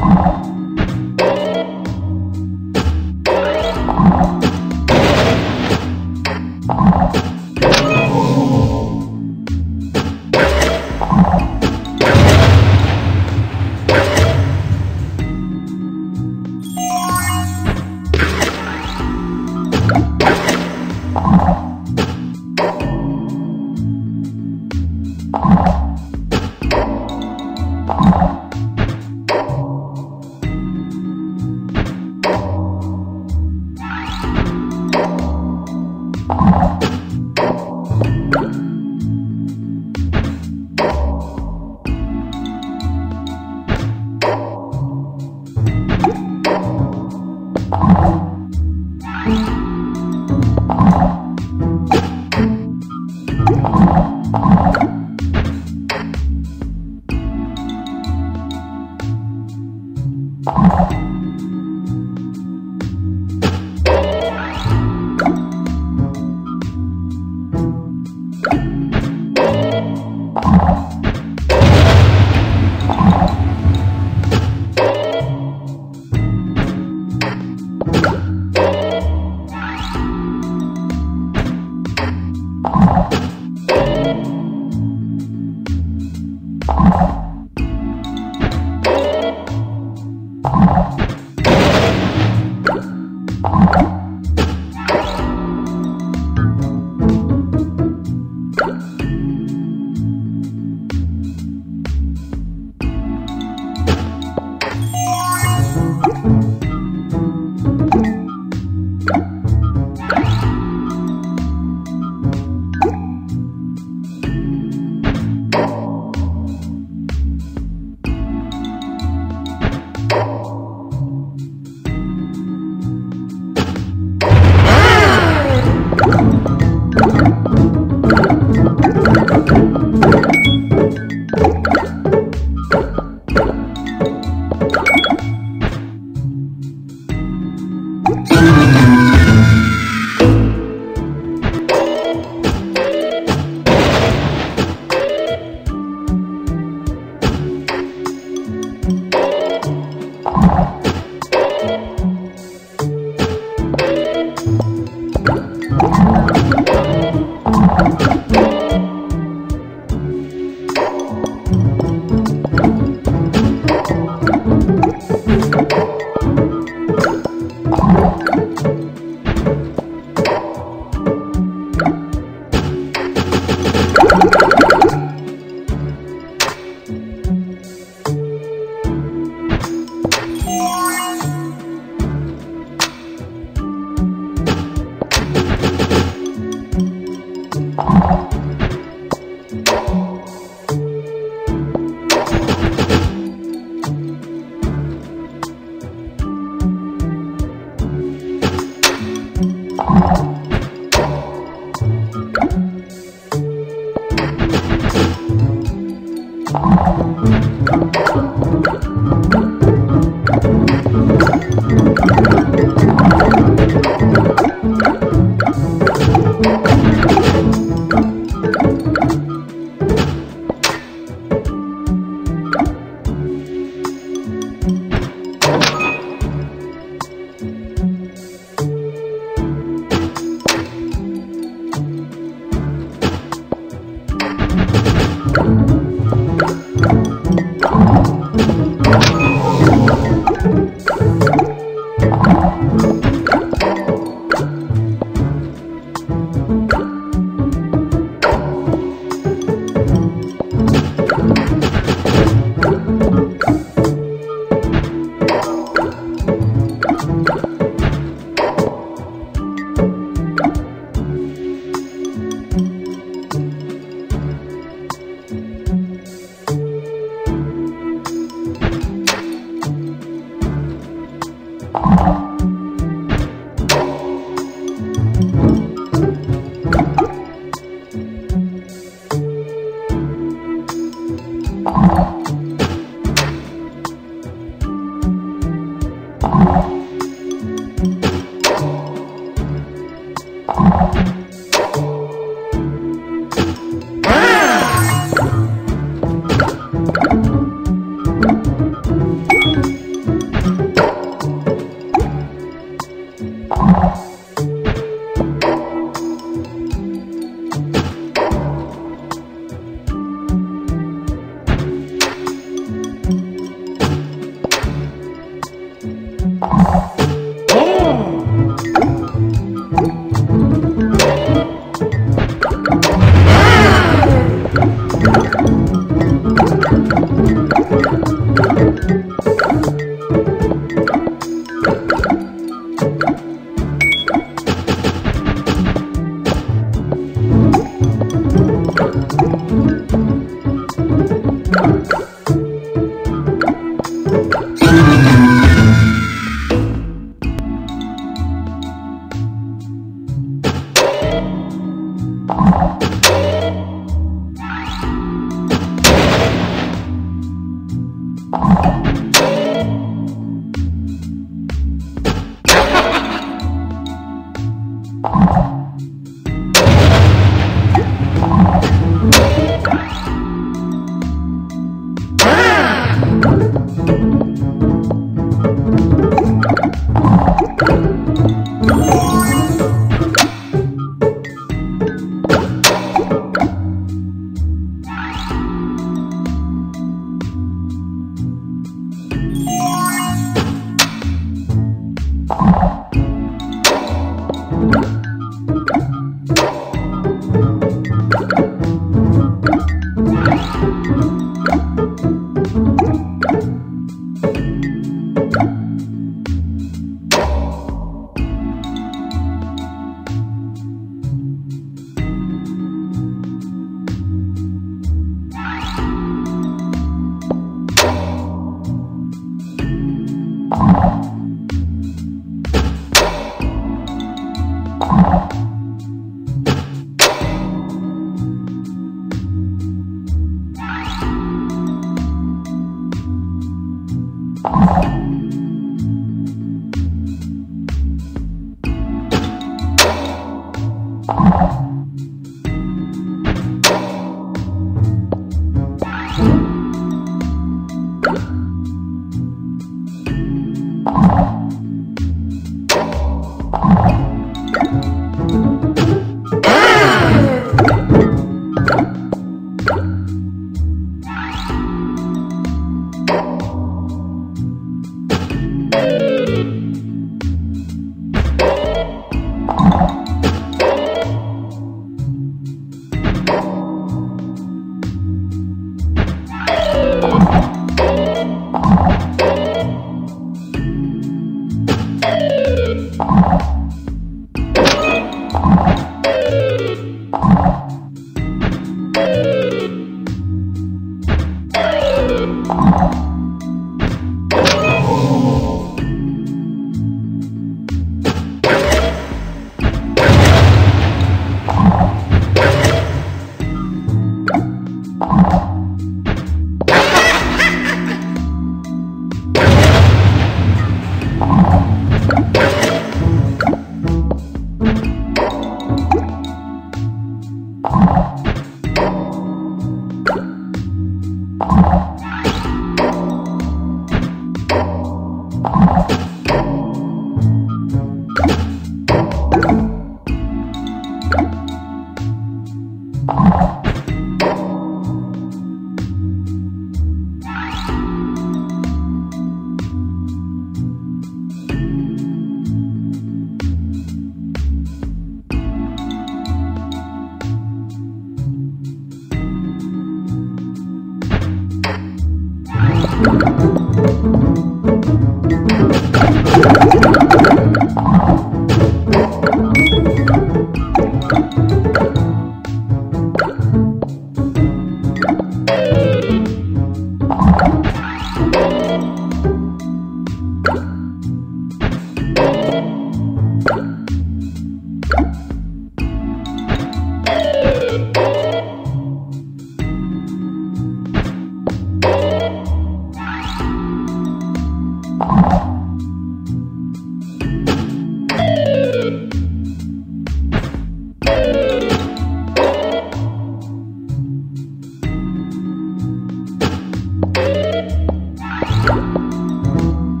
you You